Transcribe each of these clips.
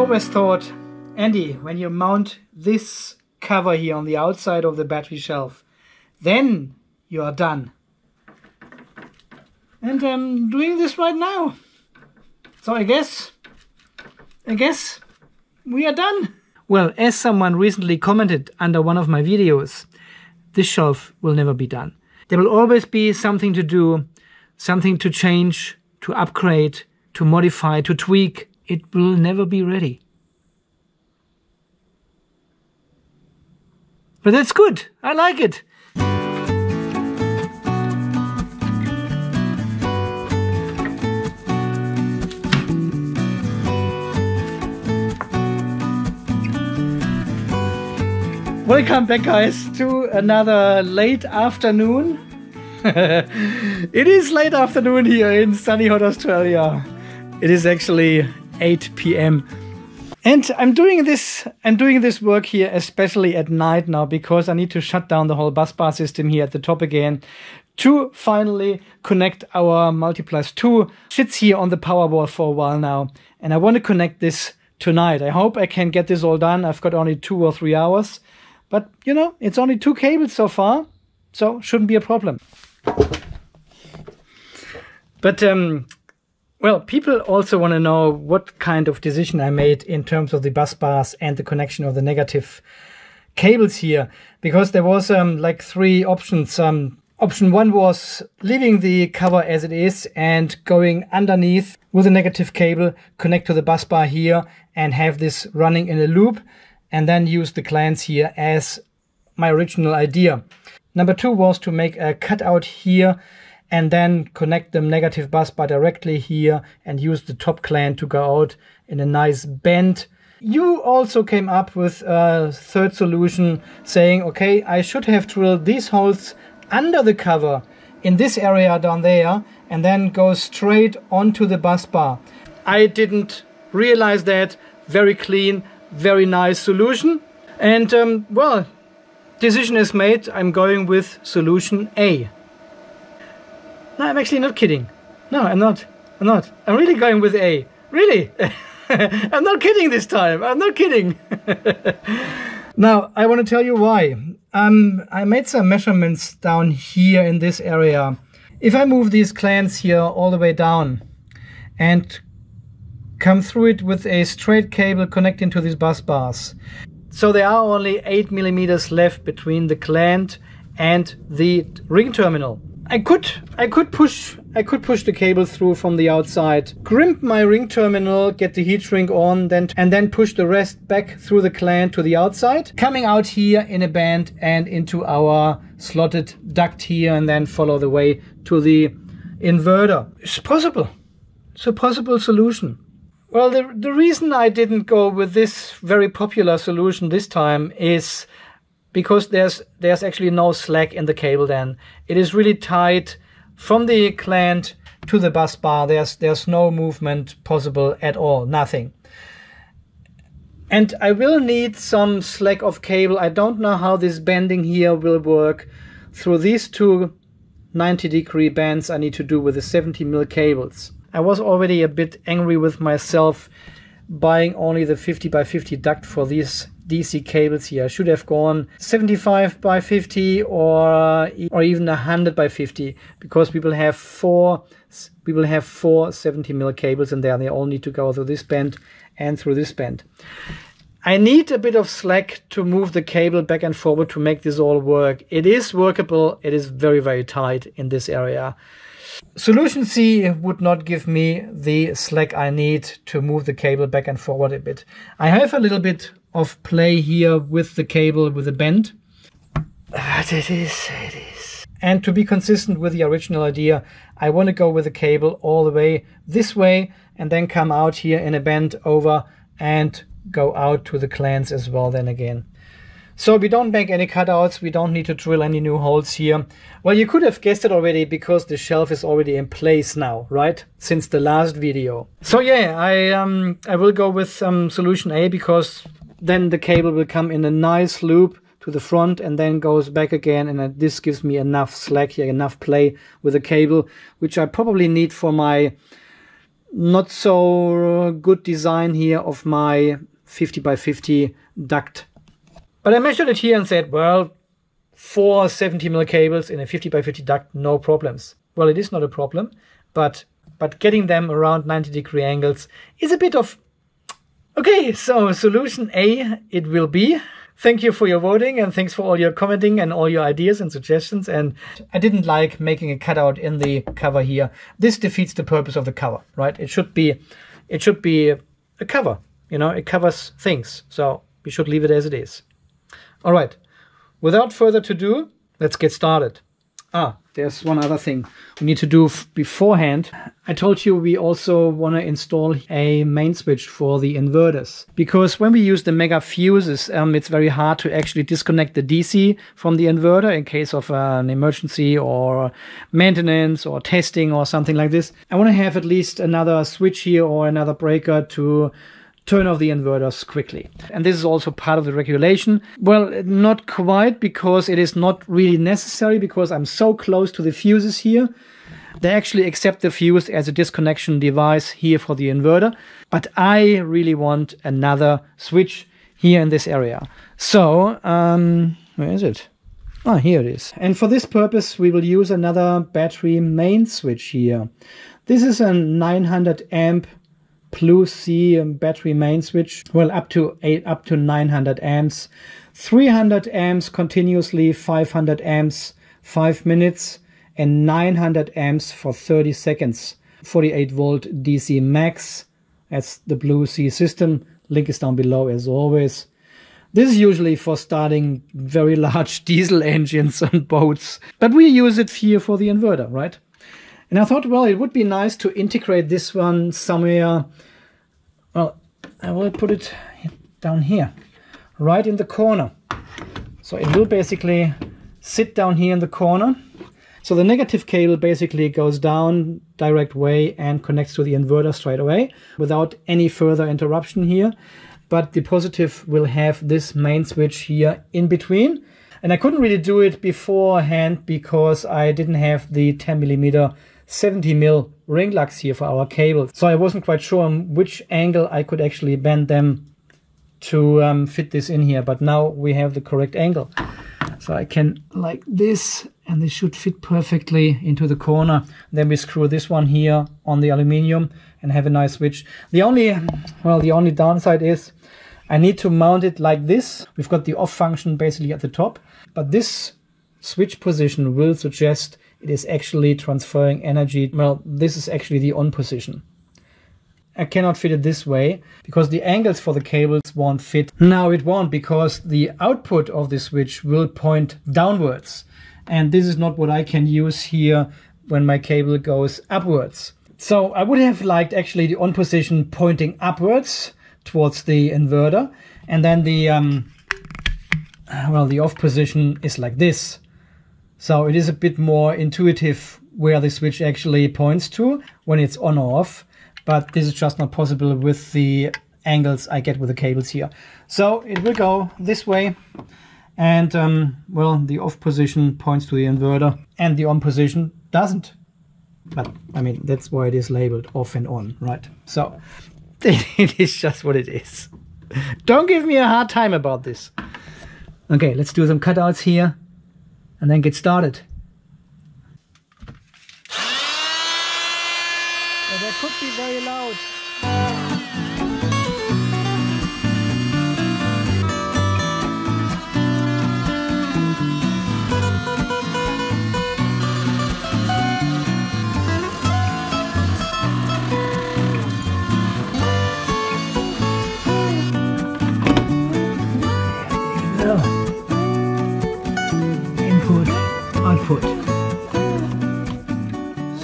always thought, Andy, when you mount this cover here on the outside of the battery shelf, then you are done. And I'm doing this right now. So I guess, I guess we are done. Well, as someone recently commented under one of my videos, this shelf will never be done. There will always be something to do, something to change, to upgrade, to modify, to tweak. It will never be ready. But that's good. I like it. Welcome back, guys, to another late afternoon. it is late afternoon here in sunny hot Australia. It is actually 8 p.m. And I'm doing this I'm doing this work here especially at night now because I need to shut down the whole bus bar system here at the top again to finally connect our Multiplus 2. Sits here on the Powerwall for a while now and I want to connect this tonight. I hope I can get this all done. I've got only two or three hours. But, you know, it's only two cables so far, so shouldn't be a problem. But, um, well, people also want to know what kind of decision I made in terms of the bus bars and the connection of the negative cables here, because there was um, like three options. Um, option one was leaving the cover as it is and going underneath with a negative cable, connect to the bus bar here and have this running in a loop and then use the glands here as my original idea. Number two was to make a cutout here and then connect the negative bus bar directly here and use the top gland to go out in a nice bend. You also came up with a third solution saying, okay, I should have drilled these holes under the cover in this area down there and then go straight onto the bus bar. I didn't realize that. Very clean very nice solution. And um, well, decision is made. I'm going with solution A. No, I'm actually not kidding. No, I'm not. I'm not. I'm really going with A. Really? I'm not kidding this time. I'm not kidding. now, I want to tell you why. Um, I made some measurements down here in this area. If I move these glands here all the way down and come through it with a straight cable connecting to these bus bars. So there are only 8 millimeters left between the gland and the ring terminal. I could I could push I could push the cable through from the outside, crimp my ring terminal, get the heat shrink on, then and then push the rest back through the gland to the outside, coming out here in a band and into our slotted duct here, and then follow the way to the inverter. It's possible. It's a possible solution. Well, the, the reason I didn't go with this very popular solution this time is because there's there's actually no slack in the cable then. It is really tight from the gland to the bus bar. There's there's no movement possible at all, nothing. And I will need some slack of cable. I don't know how this bending here will work through these two 90 degree bends I need to do with the 70 mil cables. I was already a bit angry with myself buying only the 50 by 50 duct for these DC cables here. Should have gone 75 by 50 or or even 100 by 50 because we will have four we will have four 70 mil cables in there. They all need to go through this band and through this band. I need a bit of slack to move the cable back and forward to make this all work. It is workable. It is very, very tight in this area. Solution C would not give me the slack I need to move the cable back and forward a bit. I have a little bit of play here with the cable with the bend. But it is, it is. And to be consistent with the original idea, I want to go with the cable all the way this way and then come out here in a bend over and go out to the glands as well then again. So we don't make any cutouts, we don't need to drill any new holes here. Well, you could have guessed it already because the shelf is already in place now, right? Since the last video. So yeah, I um I will go with um, solution A because then the cable will come in a nice loop to the front and then goes back again and this gives me enough slack here, enough play with the cable, which I probably need for my not so good design here of my 50 by 50 duct. But I measured it here and said, well, four 70 mil cables in a 50 by 50 duct, no problems. Well, it is not a problem, but but getting them around 90 degree angles is a bit of okay. So solution A, it will be. Thank you for your voting and thanks for all your commenting and all your ideas and suggestions. And I didn't like making a cutout in the cover here. This defeats the purpose of the cover, right? It should be, it should be a cover. You know, it covers things. So we should leave it as it is. All right. Without further to do, let's get started. Ah, there's one other thing we need to do beforehand. I told you we also want to install a main switch for the inverters because when we use the mega fuses, um, it's very hard to actually disconnect the DC from the inverter in case of uh, an emergency or maintenance or testing or something like this. I want to have at least another switch here or another breaker to turn off the inverters quickly. And this is also part of the regulation. Well, not quite because it is not really necessary because I'm so close to the fuses here. They actually accept the fuse as a disconnection device here for the inverter. But I really want another switch here in this area. So, um, where is it? Ah, here it is. And for this purpose, we will use another battery main switch here. This is a 900 amp Blue Sea battery main switch, well, up to eight, up to 900 amps, 300 amps continuously, 500 amps, five minutes, and 900 amps for 30 seconds. 48 volt DC max. That's the Blue Sea system. Link is down below as always. This is usually for starting very large diesel engines on boats, but we use it here for the inverter, right? And I thought, well, it would be nice to integrate this one somewhere. Well, I will put it down here, right in the corner. So it will basically sit down here in the corner. So the negative cable basically goes down direct way and connects to the inverter straight away without any further interruption here. But the positive will have this main switch here in between. And I couldn't really do it beforehand because I didn't have the 10 millimeter 70 mil ring locks here for our cables. So I wasn't quite sure on which angle I could actually bend them to um, fit this in here. But now we have the correct angle. So I can like this and this should fit perfectly into the corner. Then we screw this one here on the aluminium and have a nice switch. The only, well, the only downside is I need to mount it like this. We've got the off function basically at the top, but this switch position will suggest it is actually transferring energy. Well, this is actually the on position. I cannot fit it this way because the angles for the cables won't fit. Now it won't because the output of the switch will point downwards. And this is not what I can use here when my cable goes upwards. So I would have liked actually the on position pointing upwards towards the inverter. And then the, um, well, the off position is like this. So it is a bit more intuitive where the switch actually points to when it's on or off, but this is just not possible with the angles I get with the cables here. So it will go this way and um, well, the off position points to the inverter and the on position doesn't. But I mean, that's why it is labeled off and on, right? So it is just what it is. Don't give me a hard time about this. Okay, let's do some cutouts here and then get started. that could be very loud.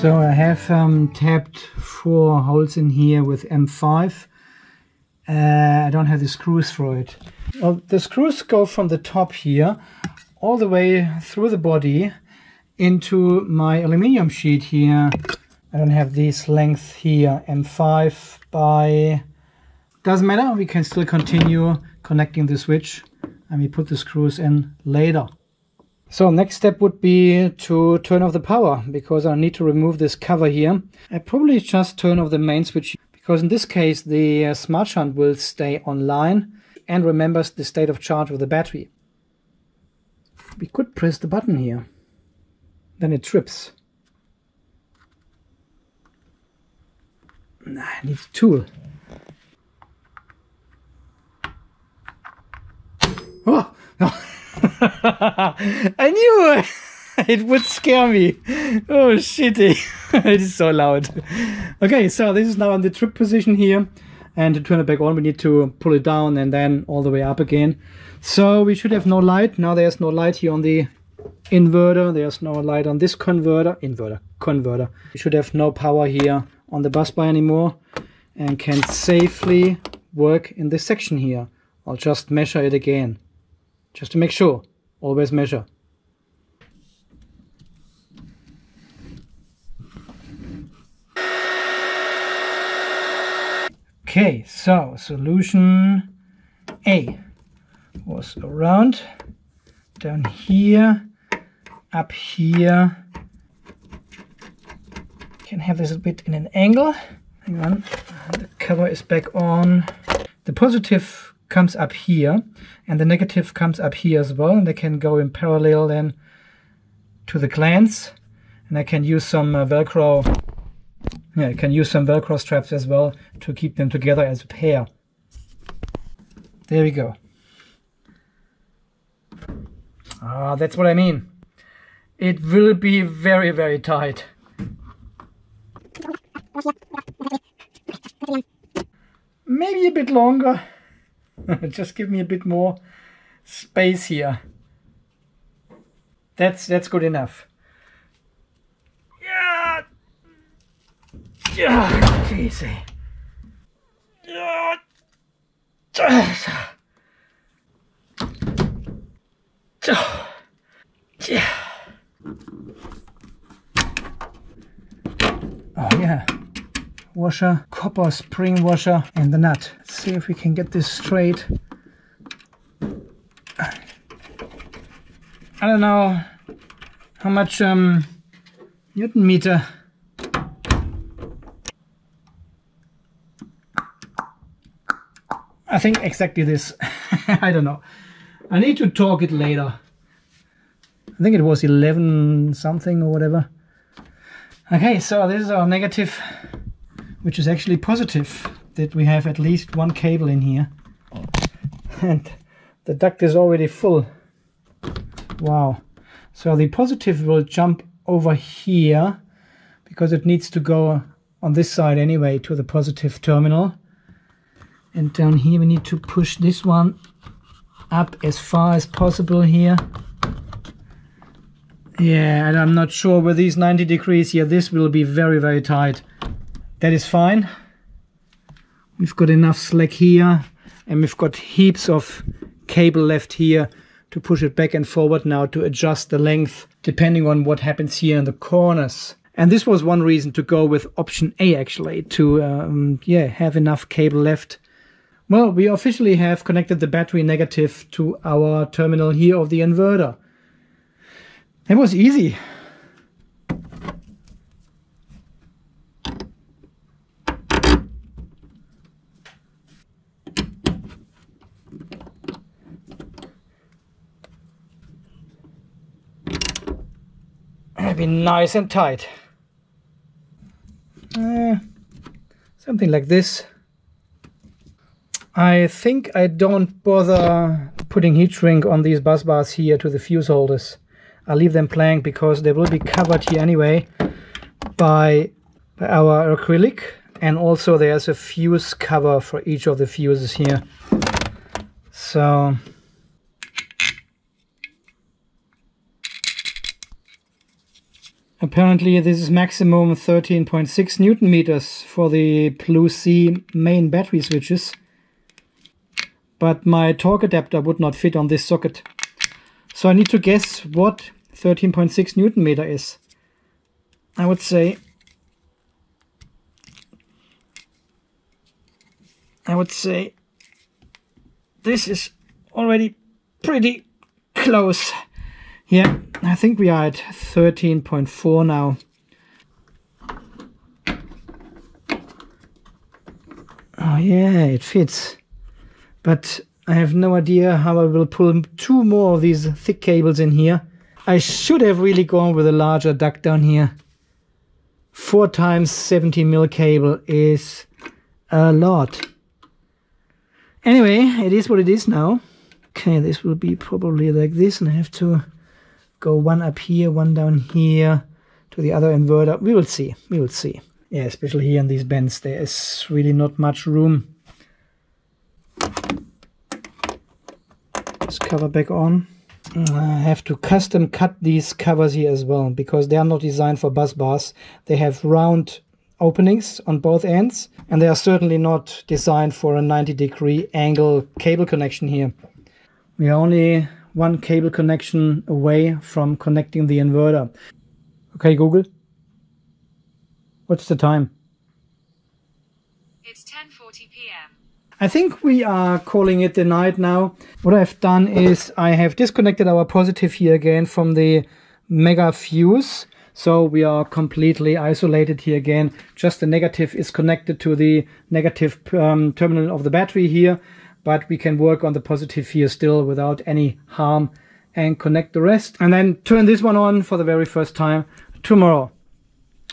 So I have um, tapped four holes in here with M5. Uh, I don't have the screws for it. Well, the screws go from the top here all the way through the body into my aluminium sheet here. I don't have this length here, M5 by... Doesn't matter, we can still continue connecting the switch and we put the screws in later. So next step would be to turn off the power because I need to remove this cover here. I probably just turn off the main switch because in this case the uh, smart shunt will stay online and remembers the state of charge of the battery. We could press the button here. Then it trips. I need a tool. Oh! I knew it would scare me. Oh, shitty. it is so loud. Okay, so this is now on the trip position here. And to turn it back on, we need to pull it down and then all the way up again. So we should have no light. Now there's no light here on the inverter. There's no light on this converter. Inverter. Converter. We should have no power here on the bus bar anymore. And can safely work in this section here. I'll just measure it again just to make sure. Always measure. Okay, so solution A was around, down here, up here. Can have this a bit in an angle. Hang on, the cover is back on. The positive comes up here and the negative comes up here as well and they can go in parallel then to the glands and I can use some uh, velcro yeah I can use some velcro straps as well to keep them together as a pair. There we go. Ah that's what I mean. It will be very very tight. Maybe a bit longer Just give me a bit more space here. That's that's good enough. Yeah. Yeah. Easy. Yeah. Oh yeah washer, copper spring washer and the nut. Let's see if we can get this straight. I don't know how much um, Newton meter I think exactly this. I don't know. I need to torque it later. I think it was 11 something or whatever. Okay, so this is our negative which is actually positive that we have at least one cable in here. Oh. And the duct is already full. Wow. So the positive will jump over here because it needs to go on this side anyway to the positive terminal. And down here we need to push this one up as far as possible here. Yeah, and I'm not sure with these 90 degrees here, this will be very, very tight. That is fine. We've got enough slack here and we've got heaps of cable left here to push it back and forward now to adjust the length depending on what happens here in the corners. And this was one reason to go with option A actually, to um, yeah have enough cable left. Well, we officially have connected the battery negative to our terminal here of the inverter. It was easy. Be nice and tight. Uh, something like this. I think I don't bother putting heat shrink on these bus bars here to the fuse holders. I'll leave them blank because they will be covered here anyway by, by our acrylic and also there's a fuse cover for each of the fuses here. So Apparently this is maximum 13.6 newton meters for the Blue Sea main battery switches. But my torque adapter would not fit on this socket. So I need to guess what 13.6 newton meter is. I would say I would say this is already pretty close Yeah, I think we are at 13.4 now. Oh yeah, it fits. But I have no idea how I will pull two more of these thick cables in here. I should have really gone with a larger duct down here. Four times 70 mil cable is a lot. Anyway, it is what it is now. Okay, this will be probably like this, and I have to go one up here, one down here to the other inverter. We will see. We will see. Yeah, especially here in these bends, there is really not much room. This cover back on. Mm, I have to custom cut these covers here as well because they are not designed for bus bars. They have round openings on both ends and they are certainly not designed for a 90 degree angle cable connection here. We are only one cable connection away from connecting the inverter. Okay Google, what's the time? It's 10:40 p.m. I think we are calling it the night now. What I've done is I have disconnected our positive here again from the mega fuse. So we are completely isolated here again. Just the negative is connected to the negative um, terminal of the battery here. But we can work on the positive here still without any harm and connect the rest. And then turn this one on for the very first time tomorrow.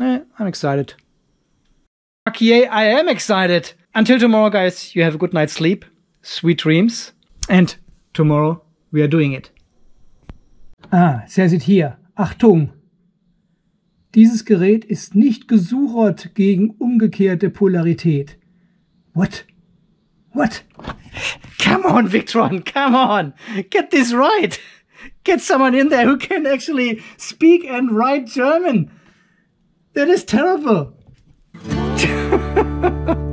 Eh, I'm excited. Okay, I am excited. Until tomorrow, guys, you have a good night's sleep, sweet dreams, and tomorrow we are doing it. Ah, says it here. Achtung! Dieses Gerät ist nicht gesuchert gegen umgekehrte Polarität. What? What? Come on, Victron, come on. Get this right. Get someone in there who can actually speak and write German. That is terrible.